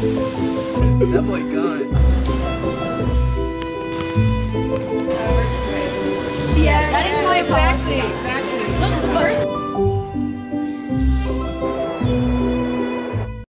That boy gone.